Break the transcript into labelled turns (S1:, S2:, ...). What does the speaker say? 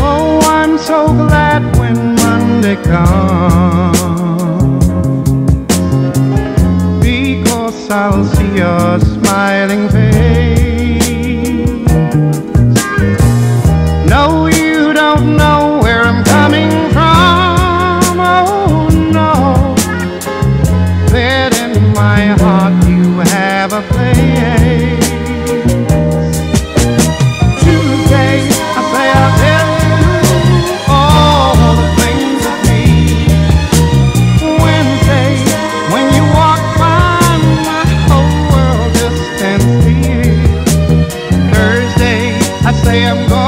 S1: Oh, I'm so glad when Monday comes because I'll see your smiling face. say I'm gone.